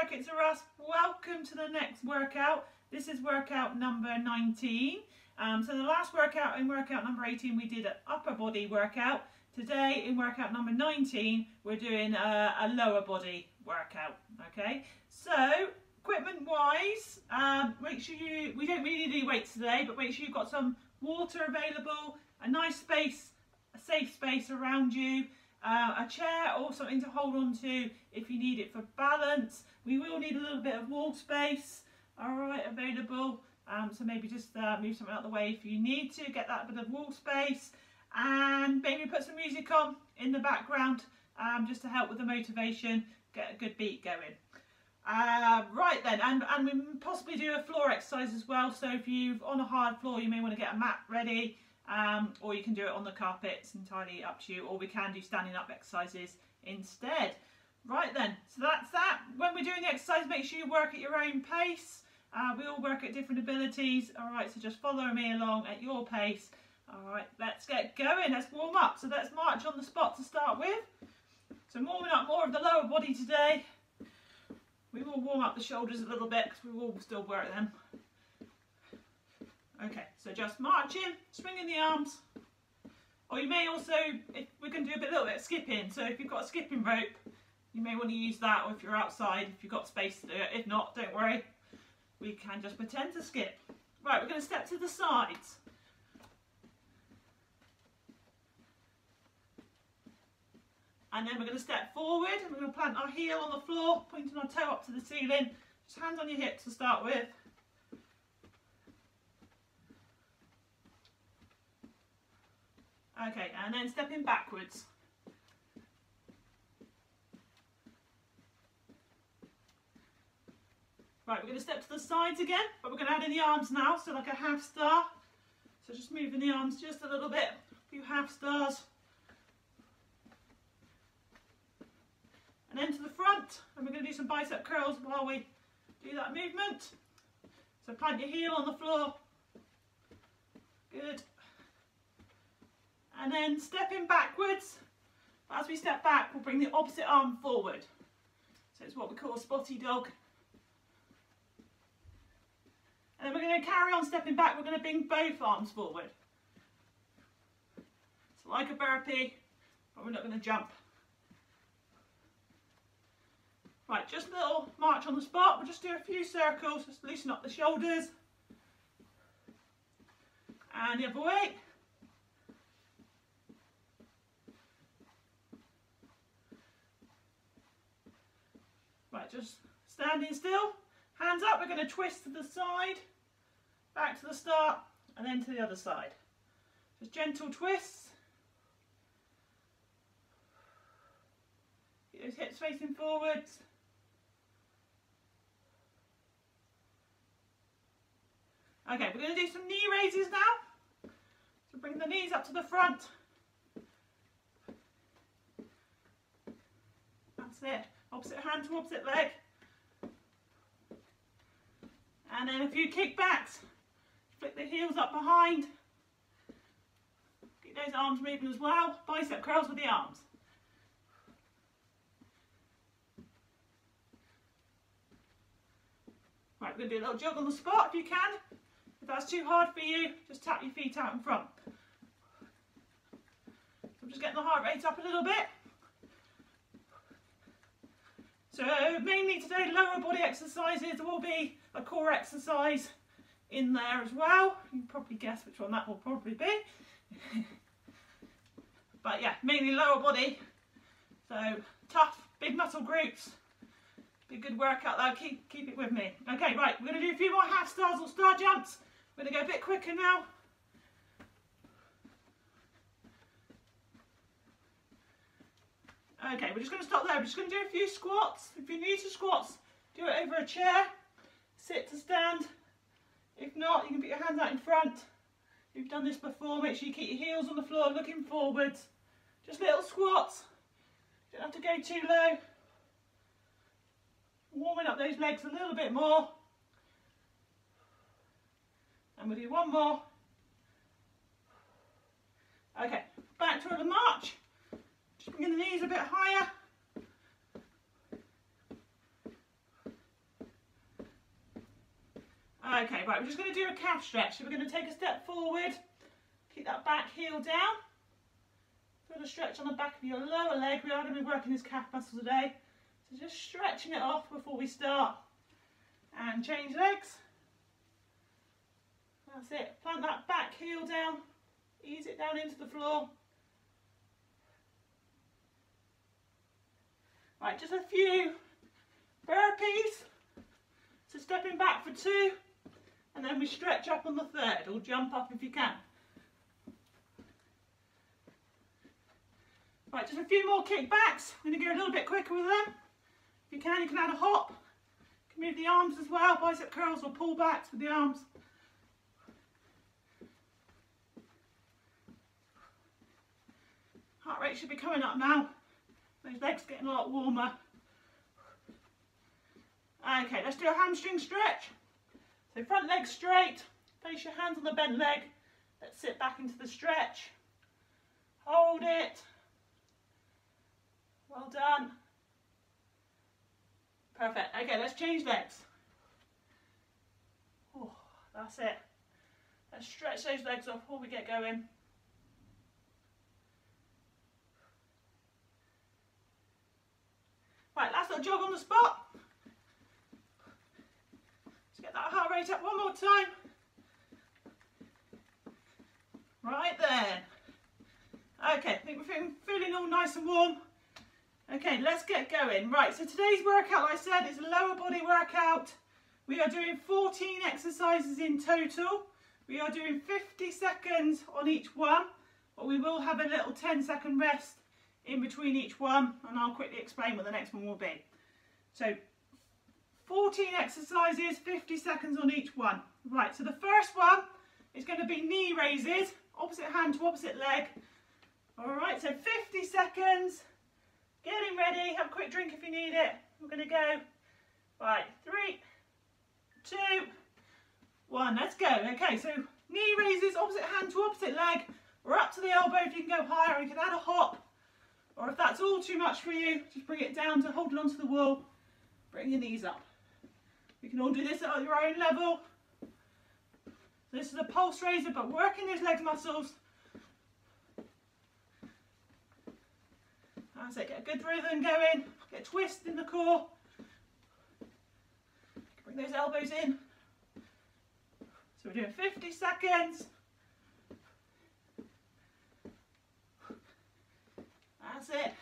Circuits R Us. Welcome to the next workout. This is workout number 19. Um, so the last workout in workout number 18 we did an upper body workout. Today in workout number 19 we're doing a, a lower body workout. Okay, so equipment wise, um, make sure you, we don't really need any weights today, but make sure you've got some water available, a nice space, a safe space around you, uh, a chair or something to hold on to if you need it for balance. We will need a little bit of wall space, all right, available. Um, so maybe just uh, move something out of the way if you need to, get that bit of wall space and maybe put some music on in the background um, just to help with the motivation, get a good beat going. Uh, right then, and, and we possibly do a floor exercise as well. So if you've on a hard floor, you may want to get a mat ready um, or you can do it on the carpet, it's entirely up to you, or we can do standing up exercises instead. Right then, so that's that. When we're doing the exercise, make sure you work at your own pace. Uh, we all work at different abilities. All right, so just follow me along at your pace. All right, let's get going. Let's warm up. So let's march on the spot to start with. So warming up more of the lower body today. We will warm up the shoulders a little bit because we will still work them. Okay, so just marching, swinging the arms. Or you may also, if we're going to do a bit, little bit of skipping, so if you've got a skipping rope, you may want to use that, or if you're outside, if you've got space to do it. If not, don't worry, we can just pretend to skip. Right, we're going to step to the sides. And then we're going to step forward, and we're going to plant our heel on the floor, pointing our toe up to the ceiling. Just hands on your hips to start with. Okay, and then stepping backwards. Right, we're going to step to the sides again, but we're going to add in the arms now, so like a half star. So just moving the arms just a little bit, a few half stars. And then to the front, and we're going to do some bicep curls while we do that movement. So plant your heel on the floor. Good and then stepping backwards. As we step back, we'll bring the opposite arm forward. So it's what we call a spotty dog. And then we're going to carry on stepping back. We're going to bring both arms forward. It's like a burpee, but we're not going to jump. Right, just a little march on the spot. We'll just do a few circles, just loosen up the shoulders. And the other way. Right, just standing still, hands up, we're going to twist to the side, back to the start, and then to the other side. Just gentle twists. Keep those hips facing forwards. Okay, we're going to do some knee raises now. So bring the knees up to the front. That's it opposite hand to opposite leg. And then a few kickbacks. Flick the heels up behind. Keep those arms moving as well. Bicep curls with the arms. Right, we're going to do a little jog on the spot if you can. If that's too hard for you, just tap your feet out in front. I'm just getting the heart rate up a little bit. So mainly today lower body exercises, will be a core exercise in there as well. You probably guess which one that will probably be. but yeah, mainly lower body. So tough, big muscle groups. Be a good workout though, keep, keep it with me. Okay, right, we're to do a few more half stars or star jumps. We're to go a bit quicker now. Okay, we're just going to stop there. We're just going to do a few squats. If you're new to squats, do it over a chair. Sit to stand. If not, you can put your hands out in front. If you've done this before, make sure you keep your heels on the floor looking forwards. Just little squats. You don't have to go too low. Warming up those legs a little bit more. And we'll do one more. Okay, back to the march. Just bringing the knees a bit higher. Okay, right, we're just going to do a calf stretch. So we're going to take a step forward, keep that back heel down. Put a stretch on the back of your lower leg. We are going to be working this calf muscle today. So just stretching it off before we start. And change legs. That's it. Plant that back heel down. Ease it down into the floor. Right, just a few burpees. So stepping back for two, and then we stretch up on the third, or jump up if you can. Right, just a few more kickbacks. I'm going to go a little bit quicker with them. If you can, you can add a hop. You can move the arms as well, bicep curls or pull backs with the arms. Heart rate should be coming up now. Those legs getting a lot warmer. Okay, let's do a hamstring stretch. So front leg straight, place your hands on the bent leg. Let's sit back into the stretch. Hold it. Well done. Perfect. Okay, let's change legs. Oh, that's it. Let's stretch those legs off before we get going. Right, last little jog on the spot. Let's get that heart rate up one more time. Right then. Okay, I think we're feeling, feeling all nice and warm. Okay, let's get going. Right, so today's workout, like I said, is a lower body workout. We are doing 14 exercises in total. We are doing 50 seconds on each one, but we will have a little 10 second rest in between each one and I'll quickly explain what the next one will be. So 14 exercises, 50 seconds on each one. Right, so the first one is going to be knee raises, opposite hand to opposite leg. All right, so 50 seconds, getting ready, have a quick drink if you need it. We're going to go, right, three, two, one, let's go. Okay, so knee raises, opposite hand to opposite leg, or up to the elbow if you can go higher, you can add a hop or if that's all too much for you, just bring it down to hold it onto the wall. Bring your knees up. You can all do this at your own level. This is a pulse raiser, but working those leg muscles. That's it, get a good rhythm going, get a twist in the core. Bring those elbows in. So we're doing 50 seconds. That's it.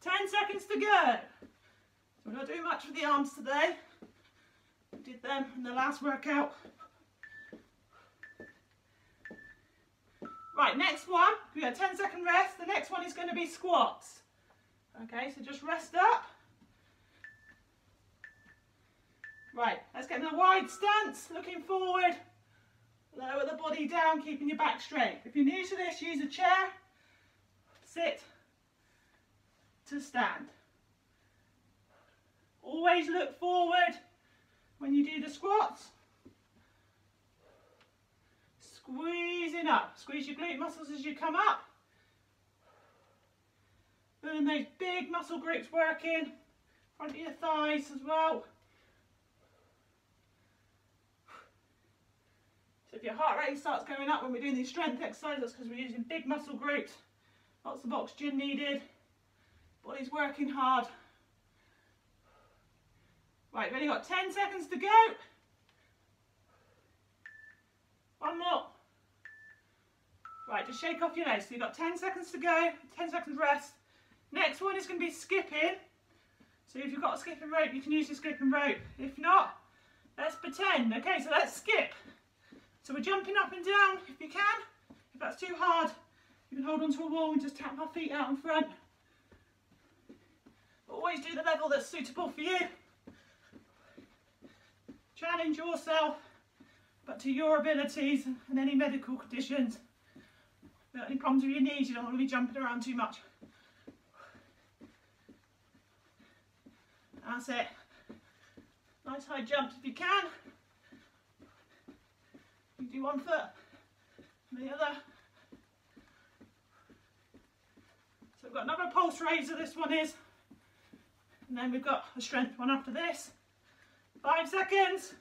10 seconds to go. So we're not doing much with the arms today. We did them in the last workout. Right, next one, we got 10 second rest. The next one is going to be squats. Okay, so just rest up. Right, let's get in a wide stance, looking forward. Lower the body down, keeping your back straight. If you're new to this, use a chair. Sit to stand. Always look forward when you do the squats. Squeezing up. Squeeze your glute muscles as you come up. Feeling those big muscle groups working. Front of your thighs as well. So if your heart rate starts going up when we're doing these strength exercises, because we're using big muscle groups, lots of oxygen needed. Body's working hard. Right, we've only got 10 seconds to go. One more. Right, just shake off your legs. So you've got 10 seconds to go, 10 seconds rest. Next one is going to be skipping. So if you've got a skipping rope, you can use your skipping rope. If not, let's pretend. Okay, so let's skip. So we're jumping up and down if you can. If that's too hard, you can hold onto a wall and just tap my feet out in front. Always do the level that's suitable for you. Challenge yourself, but to your abilities and any medical conditions. Any problems with your knees, you don't want to be jumping around too much. That's it. Nice high jumps if you can. You do one foot and the other. So we've got another pulse raiser, this one is. And then we've got a strength one after this. Five seconds.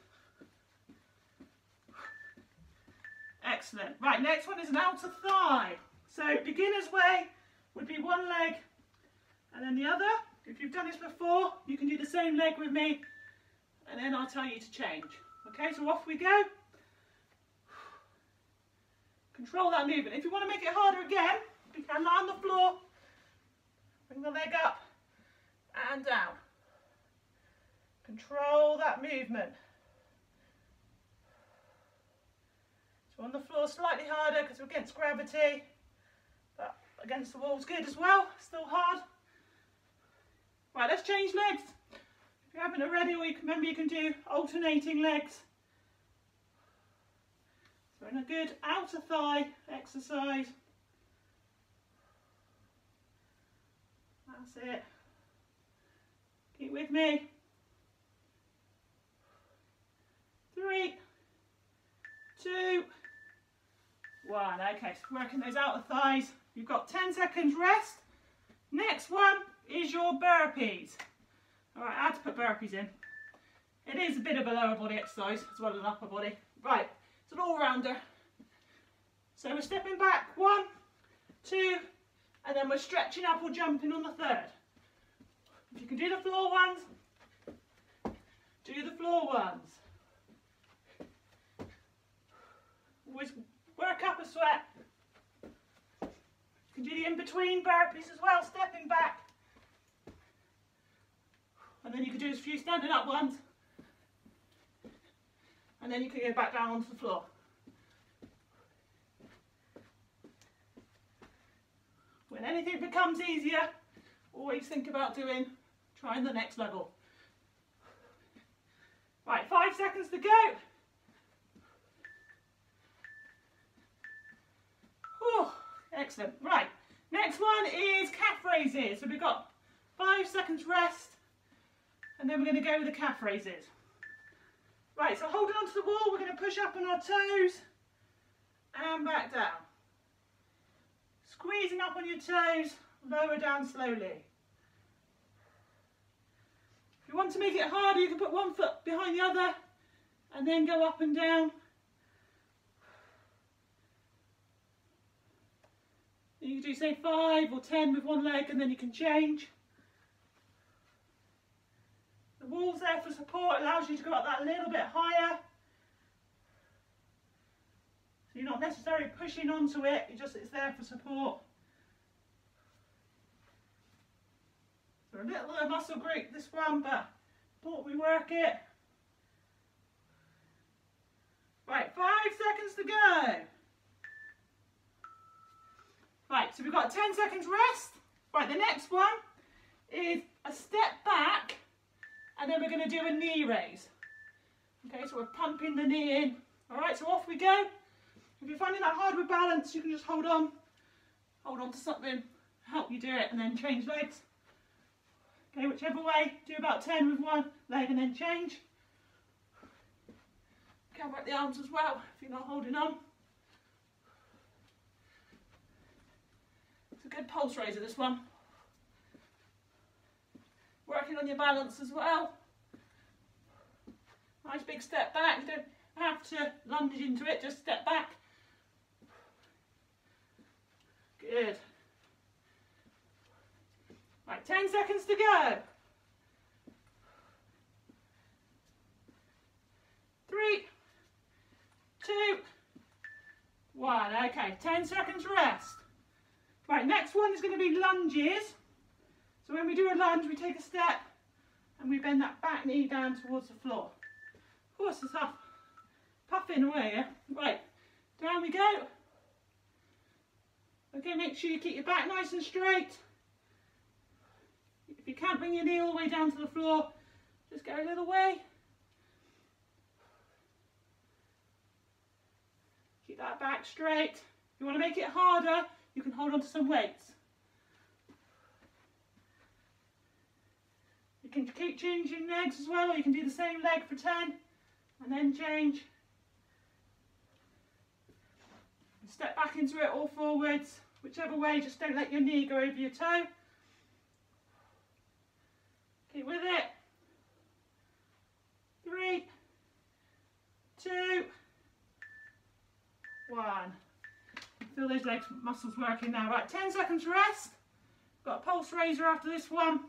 Excellent. Right, next one is an outer thigh. So beginner's way would be one leg and then the other. If you've done this before, you can do the same leg with me and then I'll tell you to change. Okay, so off we go. Control that movement. If you want to make it harder again, you can lie on the floor, bring the leg up and down. Control that movement. So on the floor slightly harder because we're against gravity, but against the wall is good as well, still hard. Right, let's change legs. If you haven't already, or you can remember you can do alternating legs. So in a good outer thigh exercise. That's it. With me. Three, two, one. Okay, so working those outer thighs. You've got 10 seconds rest. Next one is your burpees. All right, I had to put burpees in. It is a bit of a lower body exercise as well as an upper body. Right, it's an all-rounder. So we're stepping back, one, two, and then we're stretching up or jumping on the third. If you can do the floor ones, do the floor ones. Always work up a sweat. You can do the in-between burpees as well, stepping back. And then you can do a few standing up ones. And then you can go back down onto the floor. When anything becomes easier, always think about doing, trying the next level. Right, five seconds to go. Oh, excellent. Right, next one is calf raises. So we've got five seconds rest and then we're going to go with the calf raises. Right, so holding onto the wall, we're going to push up on our toes and back down. Squeezing up on your toes, lower down slowly. Want to make it harder, you can put one foot behind the other and then go up and down. You can do say five or ten with one leg and then you can change. The wall's there for support, allows you to go up that little bit higher. So you're not necessarily pushing onto it, it just it's there for support. So a little of muscle group this one, but thought we work it. Right, five seconds to go. Right, so we've got 10 seconds rest. Right, the next one is a step back and then we're going to do a knee raise. Okay, so we're pumping the knee in. All right, so off we go. If you're finding that hard with balance, you can just hold on, hold on to something, help you do it, and then change legs. Okay, whichever way, do about 10 with one leg and then change. Cover up the arms as well if you're not holding on. It's a good pulse raiser, this one. Working on your balance as well. Nice big step back. You don't have to lunge into it, just step back. Good. Right, 10 seconds to go. Three, two, one. Okay, 10 seconds rest. Right, next one is going to be lunges. So when we do a lunge, we take a step and we bend that back knee down towards the floor. Horse is up, puffing away, yeah? Right, down we go. Okay, make sure you keep your back nice and straight. If you can't bring your knee all the way down to the floor, just go a little way. Keep that back straight. If you want to make it harder, you can hold on to some weights. You can keep changing legs as well, or you can do the same leg for 10 and then change. Step back into it or forwards, whichever way, just don't let your knee go over your toe. With it. Three, two, one. Feel those legs muscles working now. Right, 10 seconds rest. Got a pulse raiser after this one,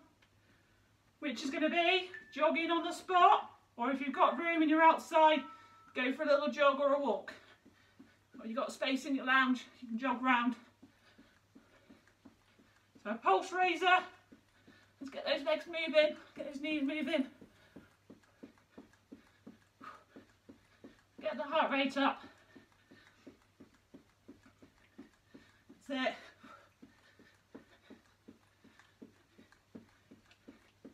which is going to be jogging on the spot, or if you've got room and you're outside, go for a little jog or a walk. Or you've got space in your lounge, you can jog round. So pulse raiser, let's get those legs moving, get those knees moving. Get the heart rate up. That's it.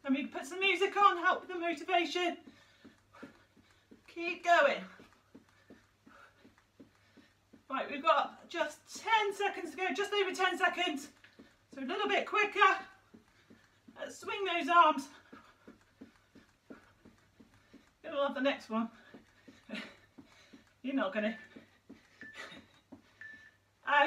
And we put some music on, help with the motivation. Keep going. Right, we've got just 10 seconds to go, just over 10 seconds. So a little bit quicker. Swing those arms. You'll love the next one. You're not gonna.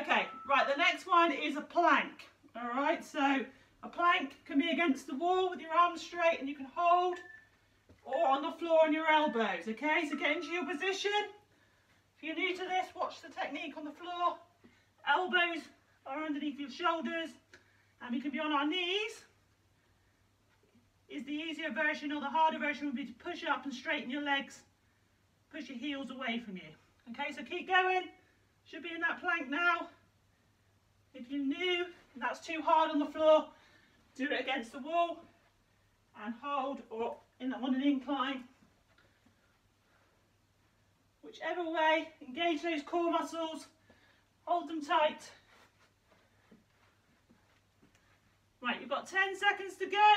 Okay, right, the next one is a plank. All right, so a plank can be against the wall with your arms straight and you can hold or on the floor on your elbows, okay? So get into your position. If you're new to this, watch the technique on the floor. Elbows are underneath your shoulders and we can be on our knees. Is the easier version or the harder version would be to push up and straighten your legs push your heels away from you. Okay, so keep going. Should be in that plank now. If you're new and that's too hard on the floor, do it against the wall and hold or in on an incline. Whichever way, engage those core muscles, hold them tight. Right, you've got 10 seconds to go.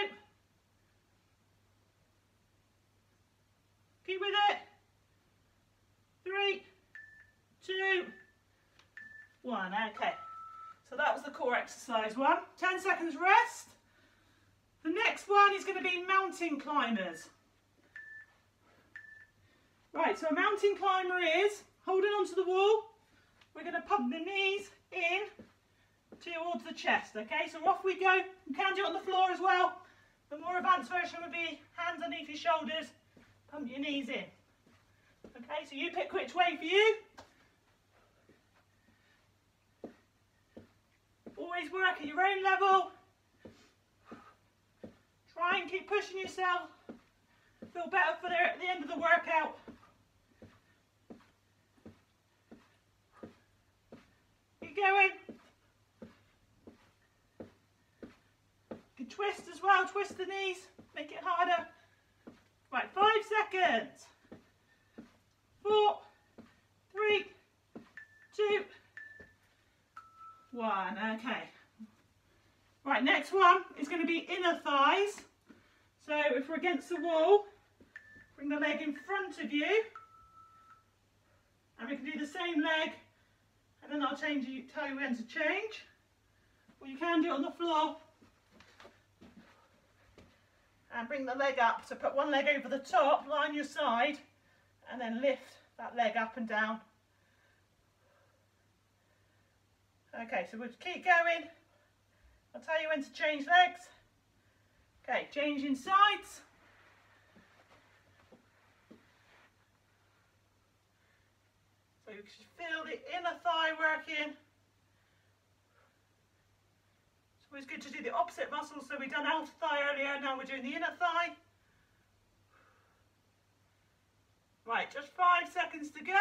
Keep with it three, two, one. Okay, so that was the core exercise one. 10 seconds rest. The next one is going to be mountain climbers. Right, so a mountain climber is holding onto the wall. We're going to pump the knees in towards the chest, okay? So off we go. You can do it on the floor as well. The more advanced version would be hands underneath your shoulders, pump your knees in. Okay, so you pick which way for you. Always work at your own level. Try and keep pushing yourself. Feel better for the, at the end of the workout. Keep going. You can twist as well, twist the knees, make it harder. Right, five seconds four, three, two, one. Okay. Right, next one is going to be inner thighs. So if we're against the wall, bring the leg in front of you. And we can do the same leg, and then I'll change you, tell you when to change. Or you can do it on the floor. And bring the leg up. So put one leg over the top, line your side, and then lift that leg up and down. Okay, so we'll keep going. I'll tell you when to change legs. Okay, changing sides. So you can feel the inner thigh working. It's always good to do the opposite muscles. So we've done outer thigh earlier, now we're doing the inner thigh. Right, just five seconds to go.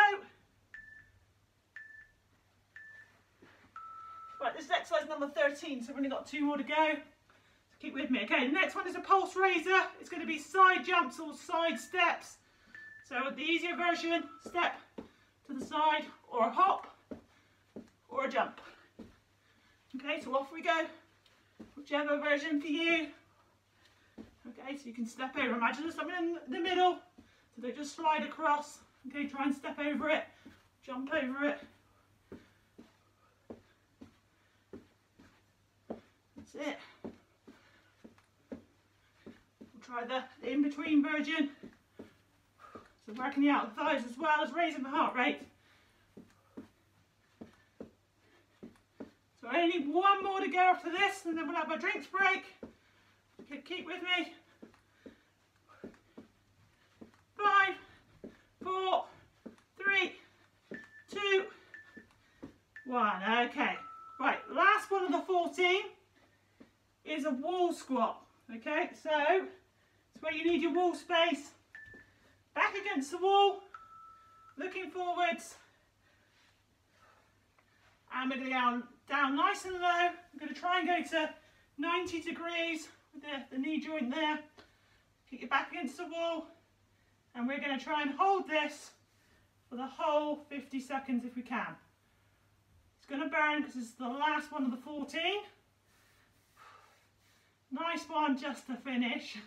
Right, this is exercise number 13, so we've only got two more to go. So keep with me. Okay, the next one is a pulse raiser. It's going to be side jumps or side steps. So the easier version, step to the side or a hop or a jump. Okay, so off we go. Whichever version for you. Okay, so you can step over. Imagine there's something in the middle so they just slide across. Okay, try and step over it, jump over it. That's it. We'll try the in-between version. So working the outer thighs as well as raising the heart rate. So I only need one more to go after this and then we'll have a drinks break. Keep with me. five, four, three, two, one. Okay. Right, last one of the 14 is a wall squat. Okay, so it's where you need your wall space. Back against the wall, looking forwards. And we're down nice and low. I'm going to try and go to 90 degrees with the, the knee joint there. Keep your back against the wall. And we're going to try and hold this for the whole 50 seconds if we can. It's going to burn because it's the last one of the 14. Nice one just to finish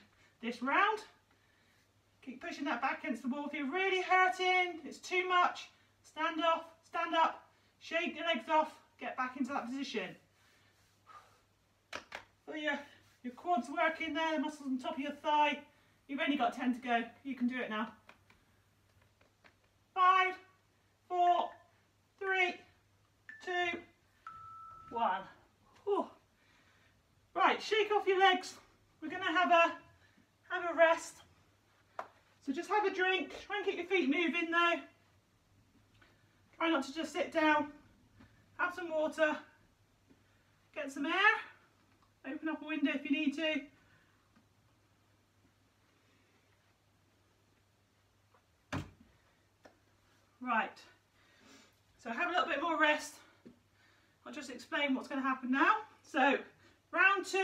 this round. Keep pushing that back against the wall. If you're really hurting, it's too much, stand off, stand up, shake your legs off, get back into that position. Oh, Feel your, your quads working there, the muscles on top of your thigh. You've only got 10 to go. You can do it now. Five, four, three, two, one. Whew. Right, shake off your legs. We're going to have a have a rest. So just have a drink. Try and keep your feet moving though. Try not to just sit down. Have some water. Get some air. Open up a window if you need to. Right. So have a little bit more rest. I'll just explain what's going to happen now. So round two,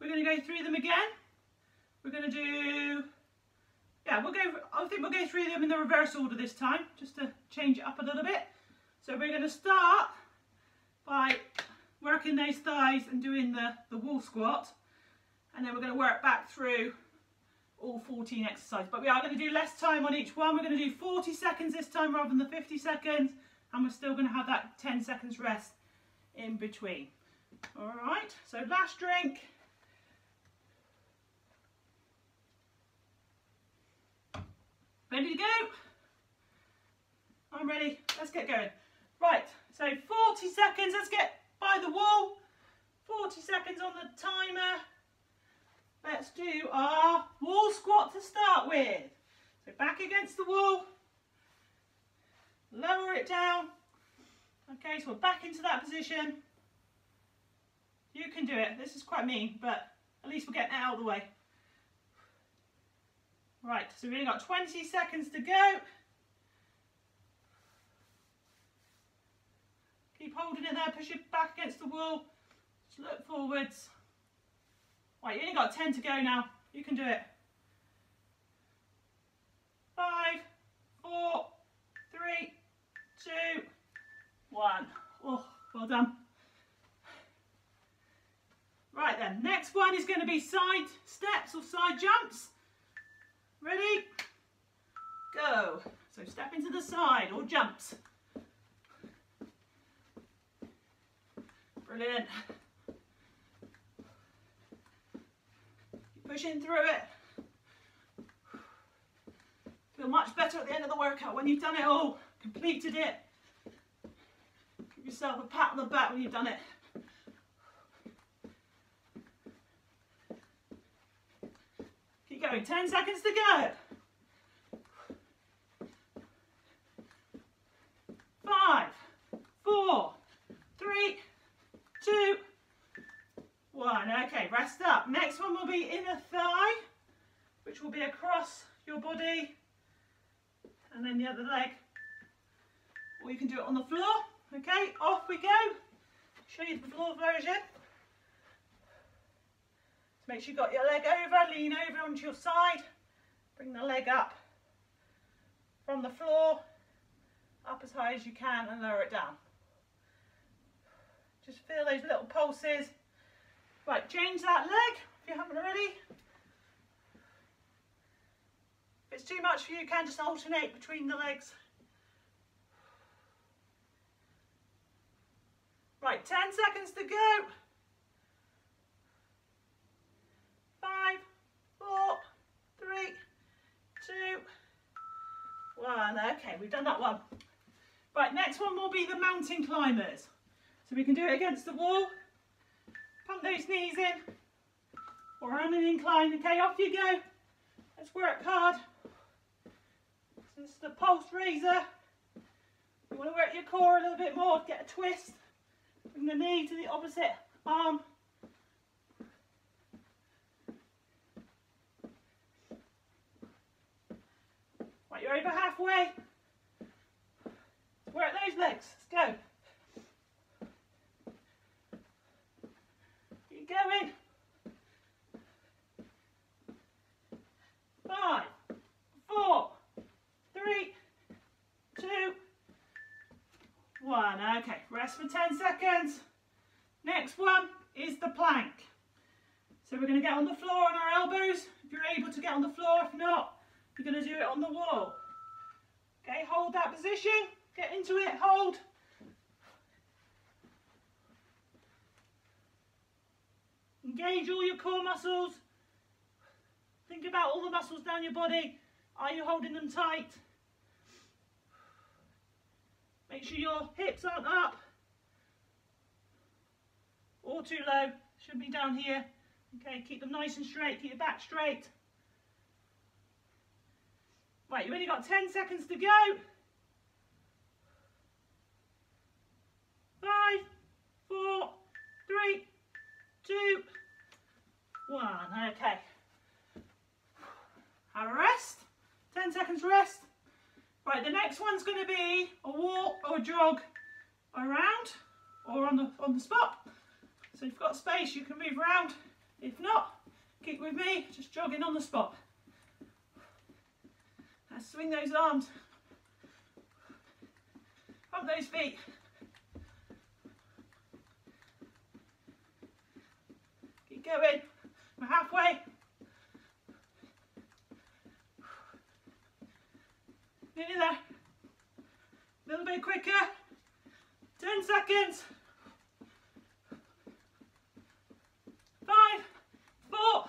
we're going to go through them again. We're going to do, yeah, we'll go, I think we'll go through them in the reverse order this time, just to change it up a little bit. So we're going to start by working those thighs and doing the, the wall squat. And then we're going to work back through all 14 exercises. But we are going to do less time on each one. We're going to do 40 seconds this time rather than the 50 seconds. And we're still going to have that 10 seconds rest in between. All right, so last drink. Ready to go? I'm ready. Let's get going. Right, so 40 seconds. Let's get by the wall. 40 seconds on the timer. Let's do our wall squat to start with. So back against the wall. Lower it down. Okay, so we're back into that position. You can do it. This is quite mean, but at least we're getting it out of the way. Right, so we've only got 20 seconds to go. Keep holding it there, push it back against the wall. Just look forwards. Right, you only got 10 to go now. You can do it. Five, four, three, two, one. Oh, well done. Right then, next one is going to be side steps or side jumps. Ready? Go. So step into the side or jumps. Brilliant. Keep pushing through it. Feel much better at the end of the workout when you've done it all, completed it. Give yourself a pat on the back when you've done it. Keep going, 10 seconds to go. Five, four, three, two, one. Okay, rest up. Next one will be inner thigh, which will be across your body, and then the other leg. Or you can do it on the floor. Okay, off we go. Show you the floor version. So make sure you've got your leg over, lean over onto your side. Bring the leg up from the floor, up as high as you can and lower it down. Just feel those little pulses. Right, change that leg if you haven't already. If it's too much for you, you can just alternate between the legs. Right, 10 seconds to go. Five, four, three, two, one. Okay, we've done that one. Right, next one will be the mountain climbers. So we can do it against the wall. Pump those knees in. Or on an incline. Okay, off you go. Let's work hard. This is the pulse raiser. You want to work your core a little bit more, get a twist. Bring the knee to the opposite arm. Right, you're over halfway. Work those legs. Let's go. Going. Five, four, three, two, one. Okay, rest for 10 seconds. Next one is the plank. So we're going to get on the floor on our elbows. If you're able to get on the floor, if not, you're going to do it on the wall. Okay, hold that position. Get into it, hold. Engage all your core muscles. Think about all the muscles down your body. Are you holding them tight? Make sure your hips aren't up or too low. Should be down here. Okay, keep them nice and straight. Keep your back straight. Right, you've only got 10 seconds to go. Five, four, three, two, one. Okay. Have a rest. 10 seconds rest. Right, the next one's going to be a walk or a jog around or on the on the spot. So if you've got space, you can move around. If not, keep with me, just jogging on the spot. Now swing those arms. Pump those feet. Keep going. Halfway. Nearly there. A little bit quicker. 10 seconds. Five, four,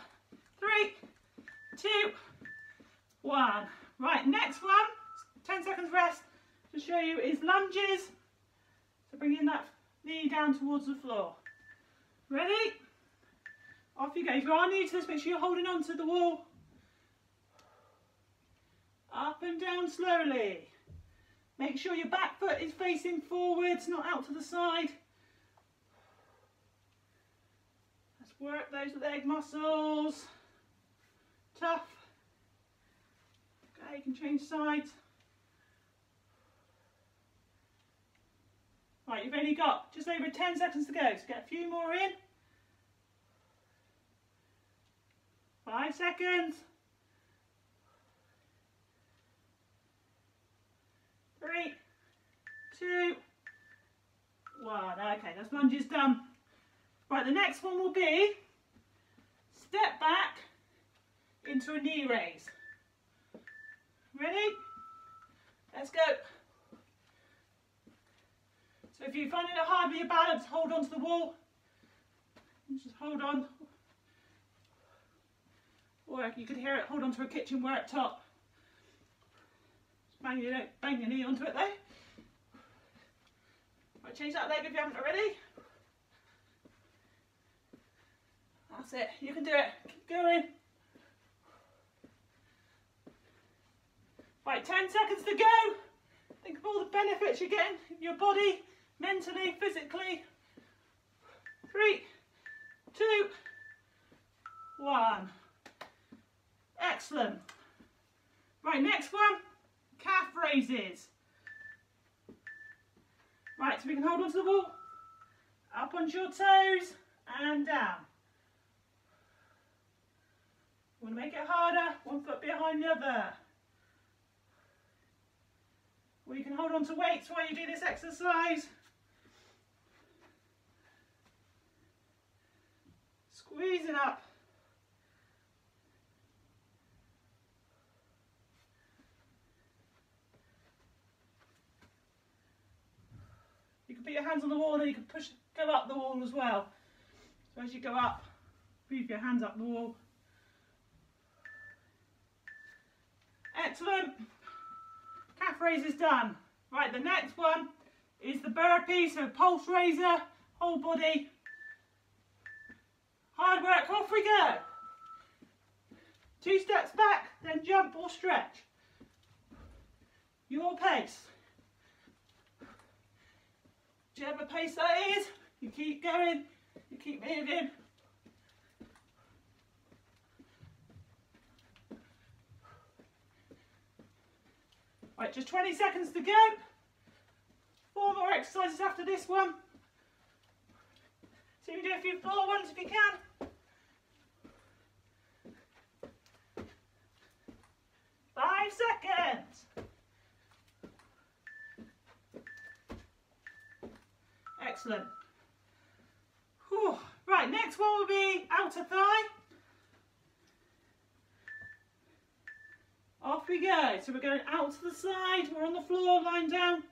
three, two, one. Right, next one, 10 seconds rest to show you is lunges. So bringing that knee down towards the floor. Ready? Off you go. If you are new to this, make sure you're holding on to the wall. Up and down slowly. Make sure your back foot is facing forwards, not out to the side. Let's work those leg muscles. Tough. Okay, you can change sides. Right, you've only got just over 10 seconds to go, so get a few more in. Five seconds. Three, two, one. Okay, that's lunges done. Right, the next one will be step back into a knee raise. Ready? Let's go. So if you're finding it hard with your balance, hold on to the wall. Just hold on. Or you could hear it, hold on to a kitchen worktop. Bang your, bang your knee onto it there. Right, change that leg if you haven't already. That's it, you can do it. Keep going. Right, 10 seconds to go. Think of all the benefits you're getting in your body, mentally, physically. Three, two, one. Excellent. Right, next one, calf raises. Right, so we can hold onto the wall, up onto your toes and down. Want to make it harder, one foot behind the other. Or you can hold on to weights while you do this exercise. Squeeze it up. Put your hands on the wall and then you can push, go up the wall as well. So as you go up, move your hands up the wall. Excellent calf raises done. Right, the next one is the burpee, so pulse raiser, whole body. Hard work, off we go. Two steps back, then jump or stretch. Your pace. Whichever pace that is, You keep going. You keep moving. Right, just 20 seconds to go. Four more exercises after this one. So you do a few floor ones if you can. Five seconds. Excellent. Whew. Right, next one will be outer thigh. Off we go. So we're going out to the side. We're on the floor, lying down.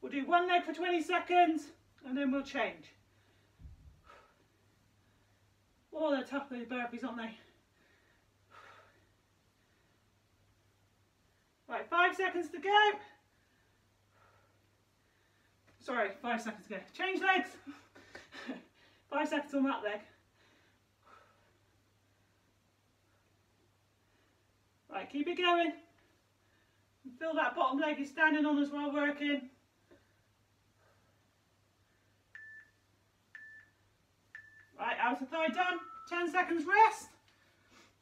We'll do one leg for 20 seconds and then we'll change. Oh, they're tough, those burpees, aren't they? Right, five seconds to go. Sorry, five seconds to go. Change legs. five seconds on that leg. Right, keep it going. Feel that bottom leg is standing on as well, working. Right, outer thigh done. 10 seconds rest.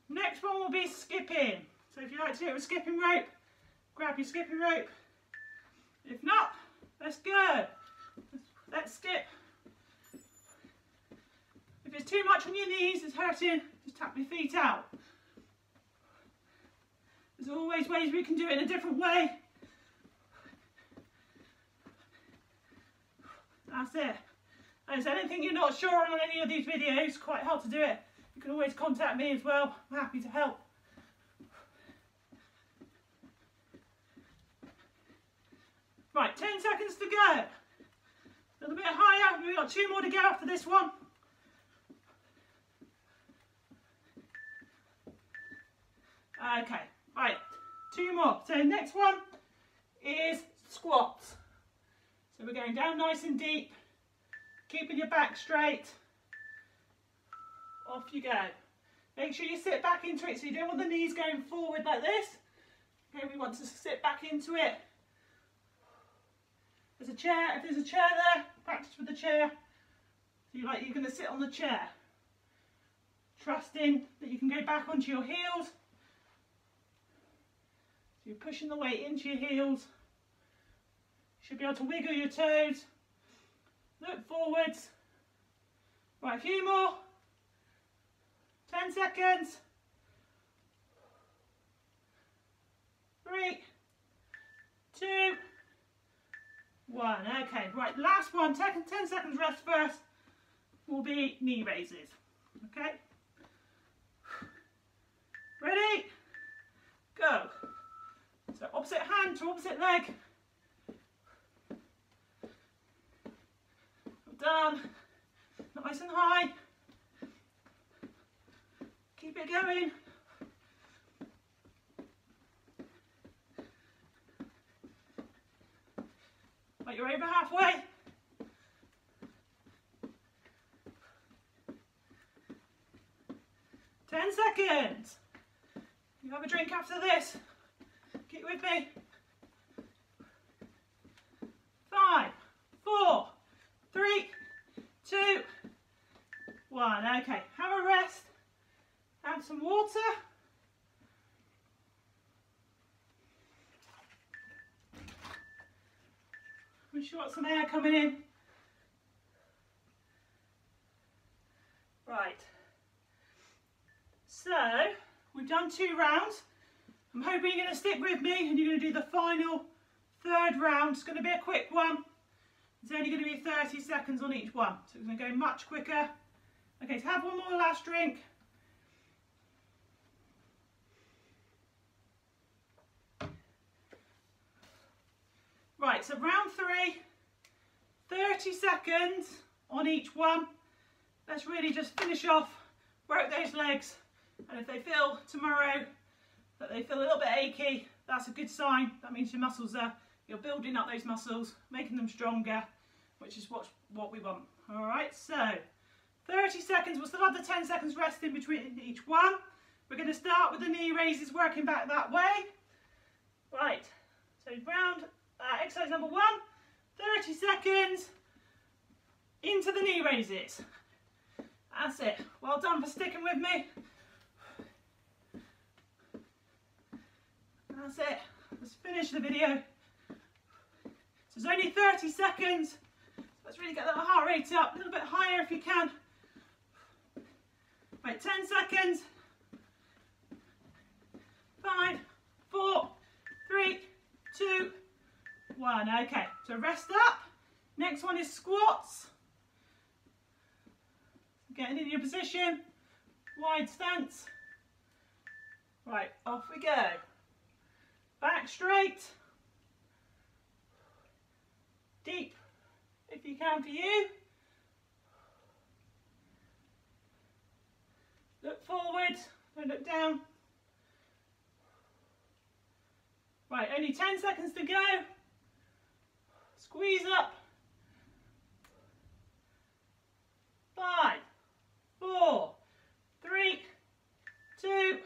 Next one will be skipping. So if you like to do it with skipping rope, grab your skipping rope. If not, let's go. Let's skip. If it's too much on your knees, it's hurting, just tap your feet out. There's always ways we can do it in a different way. That's it. And if anything you're not sure on any of these videos, quite hard to do it, you can always contact me as well. I'm happy to help. Right, 10 seconds to go. A little bit higher. We've got two more to go after this one. Okay, right, two more. So next one is squats. So we're going down nice and deep, keeping your back straight. Off you go. Make sure you sit back into it so you don't want the knees going forward like this. Okay, we want to sit back into it. There's a chair, if there's a chair there, practice with the chair. So you're like you're going to sit on the chair. Trusting that you can go back onto your heels So you're pushing the weight into your heels. You should be able to wiggle your toes. Look forwards. Right, a few more. 10 seconds. Three, two, one. Okay, right, last one. 10, 10 seconds rest first will be knee raises. Okay? Ready? Go. So opposite hand to opposite leg. Done. Nice and high. Keep it going. Like you're over halfway. Ten seconds. You have a drink after this. Keep with me. Five, four, three, two, one. Okay, have a rest. Have some water. We got some air coming in. Right. So, we've done two rounds. I'm hoping you're going to stick with me and you're going to do the final third round. It's going to be a quick one. It's only going to be 30 seconds on each one. So it's going to go much quicker. Okay, so have one more last drink. Right, so round three, 30 seconds on each one. Let's really just finish off, work those legs. And if they feel tomorrow that they feel a little bit achy, that's a good sign. That means your muscles are, you're building up those muscles, making them stronger, which is what, what we want. All right, so 30 seconds, we'll still have the 10 seconds rest in between each one. We're going to start with the knee raises, working back that way. Right, so round uh, exercise number one, 30 seconds, into the knee raises. That's it. Well done for sticking with me. That's it. Let's finish the video. So it's only 30 seconds. Let's really get that heart rate up a little bit higher if you can. Right, 10 seconds. Five, four, three, two, one. Okay, so rest up. Next one is squats. Getting in your position, wide stance. Right, off we go. Back straight. Deep, if you can for you. Look forward, don't look down. Right, only 10 seconds to go. Squeeze up. Five, four, three, two,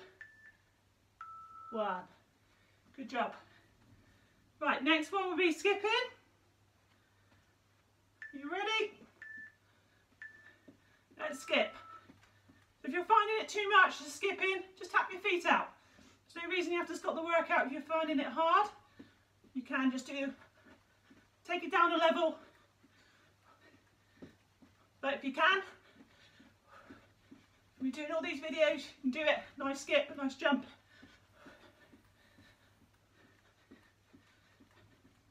one. Good job. Right, next one will be skipping. You ready? Let's skip. If you're finding it too much to skip in, just tap your feet out. There's no reason you have to stop the workout if you're finding it hard. You can just do, take it down a level. But if you can, we're doing all these videos, you can do it. Nice skip, nice jump.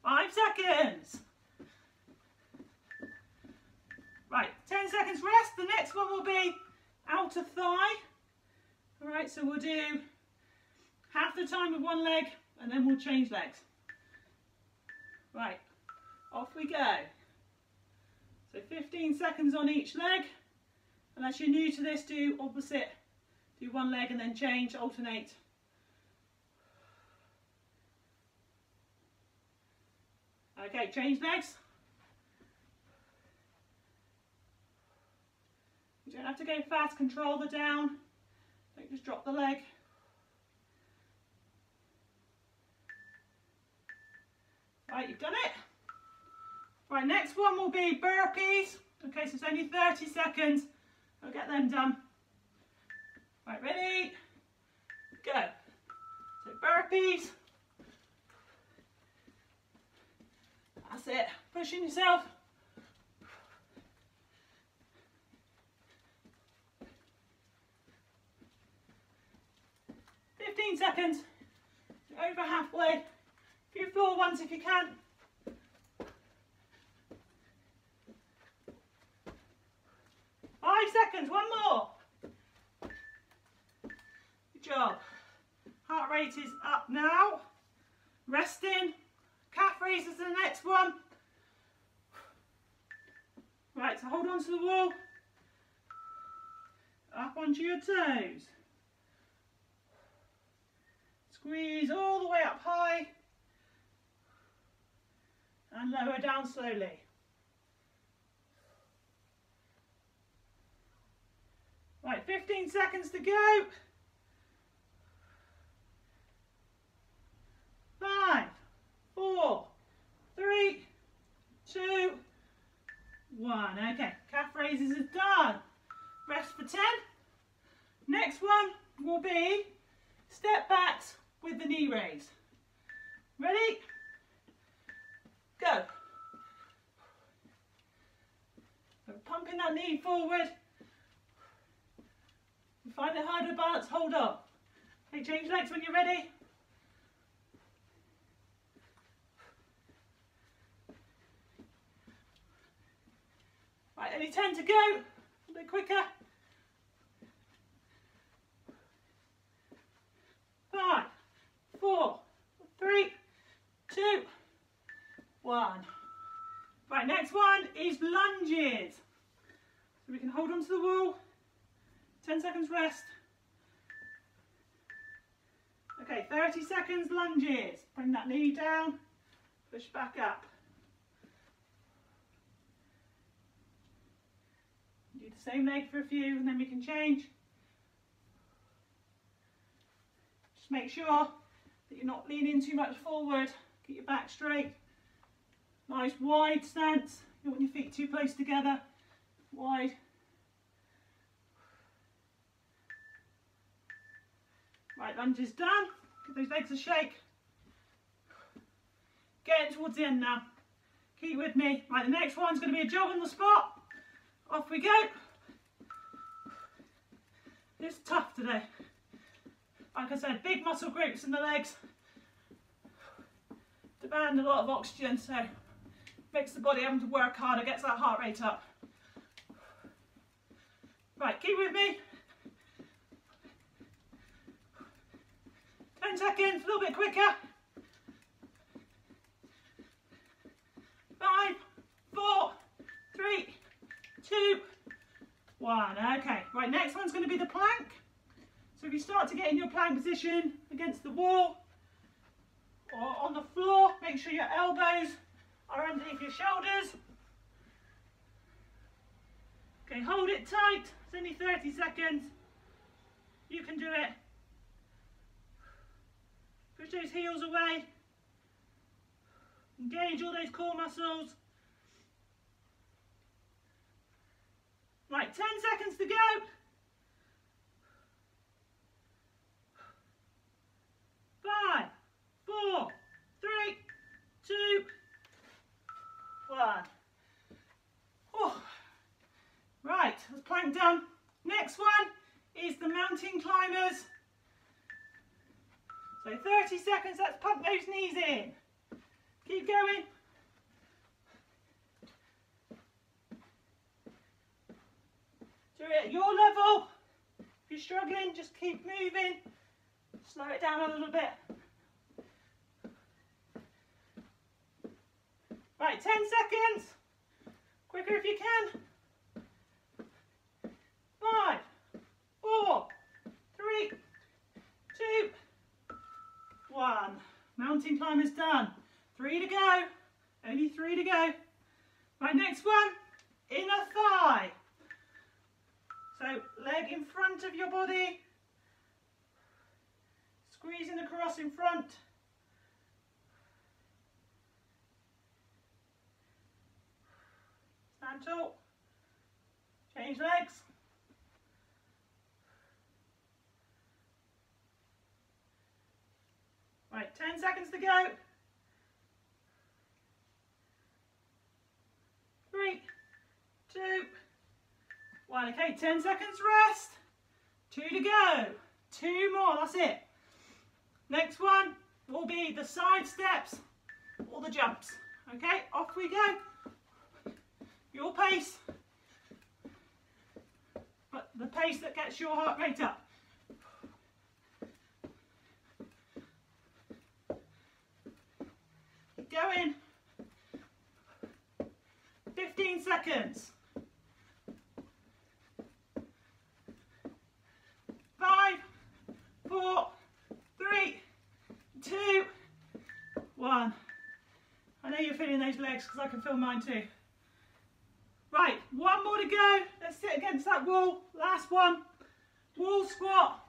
Five seconds. Right, 10 seconds rest. The next one will be outer thigh. All right, so we'll do half the time with one leg and then we'll change legs. Right, off we go. So 15 seconds on each leg. Unless you're new to this, do opposite. Do one leg and then change, alternate. Okay, change legs. You don't have to go fast, control the down. Don't just drop the leg. Right, you've done it. Right, next one will be burpees. Okay, so it's only 30 seconds. I'll get them done. Right, ready? Go. So burpees. That's it. Pushing yourself. Fifteen seconds. Over halfway. Few floor ones if you can. Five seconds, one more. Good job. Heart rate is up now. Resting. Calf raises the next one. Right, so hold on to the wall. Up onto your toes. Squeeze all the way up high and lower down slowly. Right, 15 seconds to go. Five, four, three, two, one. Okay, calf raises are done. Rest for 10. Next one will be step backs with the knee raise. Ready? Go. Pumping that knee forward. Find it harder to balance, hold up. Okay, change legs when you're ready. Right, only 10 to go. A bit quicker. Five, four, three, two, one. Right, next one is lunges. So we can hold onto the wall, 10 seconds rest. Okay, 30 seconds lunges. Bring that knee down, push back up. Do the same leg for a few and then we can change. Just make sure that you're not leaning too much forward. Keep your back straight. Nice wide stance. You don't want your feet too close together. wide. Right, lunge is done. Give those legs a shake. Getting towards the end now. Keep with me. Right, the next one's going to be a jog on the spot. Off we go. It's tough today. Like I said, big muscle groups in the legs. Demand a lot of oxygen, so makes the body having to work harder, gets that heart rate up. Right, keep with me. 10 seconds, a little bit quicker. Five, four, three, two, one. Okay, right, next one's going to be the plank. So if you start to get in your plank position against the wall or on the floor, make sure your elbows are underneath your shoulders. Okay, hold it tight. It's only 30 seconds. You can do it. Push those heels away. Engage all those core muscles. Right, 10 seconds to go. Five, four, three, two, one. Oh. Right, that's plank done. Next one is the mountain climbers. So 30 seconds, let's pump those knees in. Keep going. Do it at your level. If you're struggling, just keep moving. Slow it down a little bit. Right, 10 seconds. Quicker if you can. Five, four, three, two, one. Mountain climb is done. Three to go. Only three to go. Right, next one, inner thigh. So leg in front of your body, squeezing across in front. Stand tall. Change legs. Right, 10 go. Three, two, one. Okay, 10 seconds rest. Two to go. Two more, that's it. Next one will be the side steps or the jumps. Okay, off we go. Your pace. But the pace that gets your heart rate up. Going. 15 seconds. Five, four, three, two, one. I know you're feeling those legs because I can feel mine too. Right, one more to go. Let's sit against that wall. Last one. Wall squat.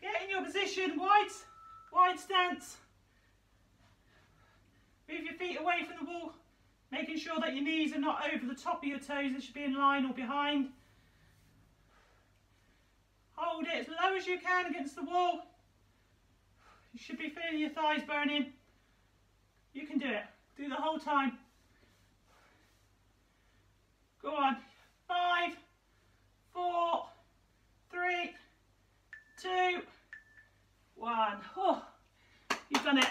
Get in your position, wide, wide stance. Move your feet away from the wall, making sure that your knees are not over the top of your toes. They should be in line or behind. Hold it as low as you can against the wall. You should be feeling your thighs burning. You can do it. Do the whole time. Go on. Five, four, three, two, one. Oh, you've done it.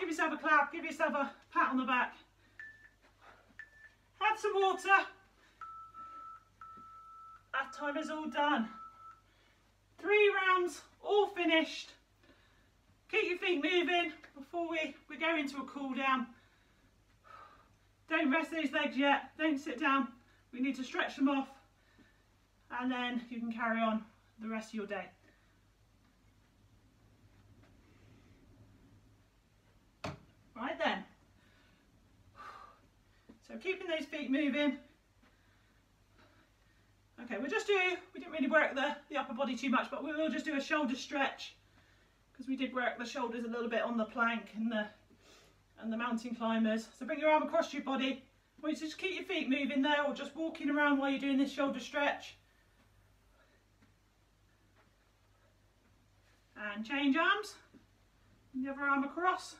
Give yourself a clap, give yourself a pat on the back. Have some water. That time is all done. Three rounds, all finished. Keep your feet moving before we, we go into a cool down. Don't rest those legs yet, don't sit down. We need to stretch them off and then you can carry on the rest of your day. Right then. So keeping those feet moving. Okay, we'll just do, we didn't really work the, the upper body too much, but we will just do a shoulder stretch because we did work the shoulders a little bit on the plank and the and the mountain climbers. So bring your arm across your body Well, just keep your feet moving there or just walking around while you're doing this shoulder stretch. And change arms. The other arm across.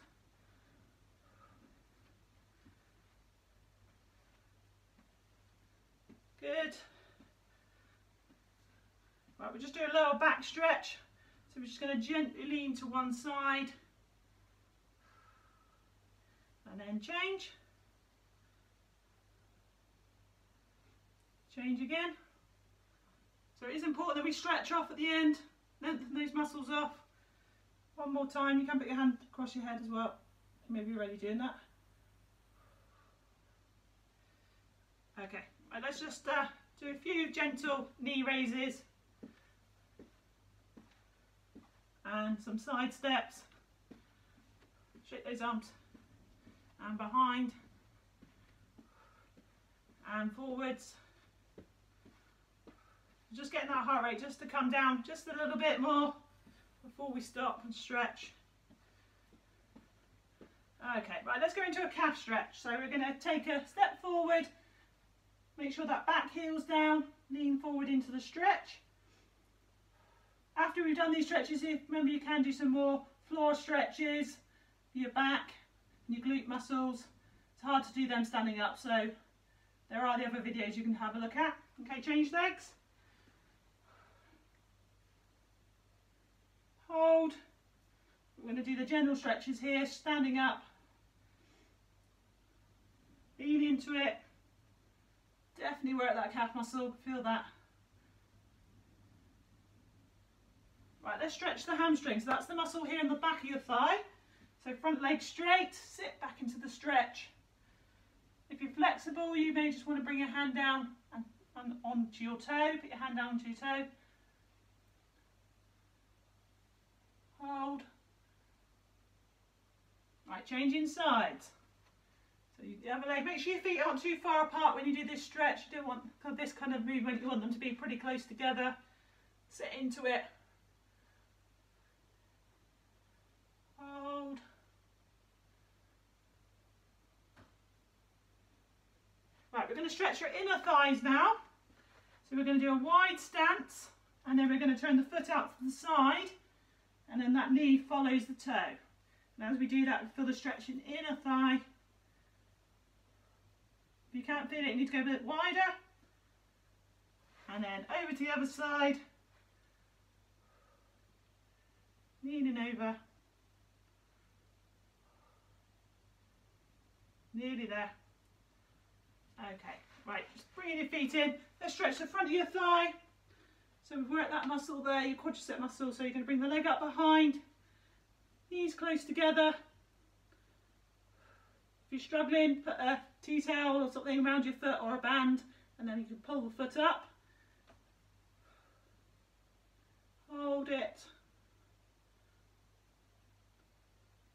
Good. Right, we'll just do a little back stretch. So we're just going to gently lean to one side. And then change. Change again. So it is important that we stretch off at the end, lengthen those muscles off. One more time, you can put your hand across your head as well. Maybe you're already doing that. Okay, right, let's just uh, do a few gentle knee raises and some side steps. Shake those arms and behind and forwards. Just getting that heart rate just to come down just a little bit more before we stop and stretch. Okay, right, let's go into a calf stretch. So we're going to take a step forward, make sure that back heel's down, lean forward into the stretch. After we've done these stretches, here, remember you can do some more floor stretches for your back and your glute muscles. It's hard to do them standing up, so there are the other videos you can have a look at. Okay, change legs. Hold. We're going to do the general stretches here, standing up. Lean into it. Definitely work that calf muscle, feel that. Right, let's stretch the hamstring. So that's the muscle here in the back of your thigh. So front leg straight, sit back into the stretch. If you're flexible, you may just want to bring your hand down and, and onto your toe. Put your hand down onto your toe. Hold. Right, changing sides. You, the other leg, make sure your feet aren't too far apart when you do this stretch. You don't want this kind of movement, you want them to be pretty close together. Sit into it. Hold. Right, we're going to stretch your inner thighs now. So we're going to do a wide stance and then we're going to turn the foot out to the side and then that knee follows the toe. And as we do that, we feel the stretch in inner thigh. If you can't feel it, you need to go a bit wider. And then over to the other side. Leaning over. Nearly there. Okay, right, just bringing your feet in. Let's stretch the front of your thigh. So we've worked that muscle there, your quadricep muscle. So you're going to bring the leg up behind, knees close together. If you're struggling, put a tea towel or something around your foot or a band and then you can pull the foot up. Hold it.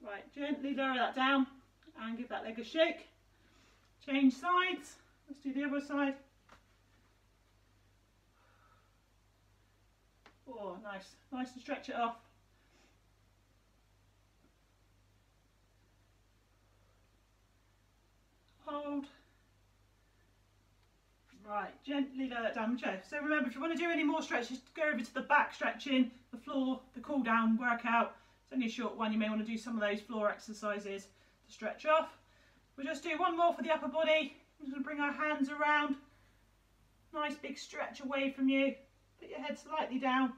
Right, gently lower that down and give that leg a shake. Change sides. Let's do the other side. Oh, nice. Nice to stretch it off. Hold. Right, gently down chair. So remember, if you want to do any more stretches, go over to the back stretching, the floor, the cool down workout. It's only a short one. You may want to do some of those floor exercises to stretch off. We'll just do one more for the upper body. We're just going to bring our hands around. Nice big stretch away from you. Put your head slightly down.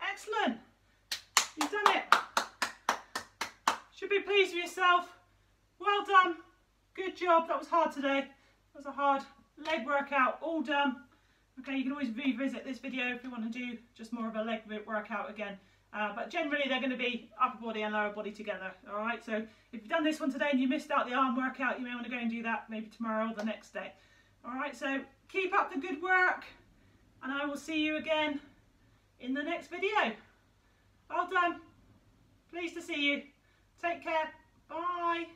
Excellent. You've done it. Should be pleased with yourself. Well done. Good job. That was hard today. That was a hard leg workout. All done. Okay, you can always revisit this video if you want to do just more of a leg workout again. Uh, but generally they're going to be upper body and lower body together. All right, so if you've done this one today and you missed out the arm workout, you may want to go and do that maybe tomorrow or the next day. All right, so keep up the good work and I will see you again in the next video. Well done. Pleased to see you. Take care. Bye.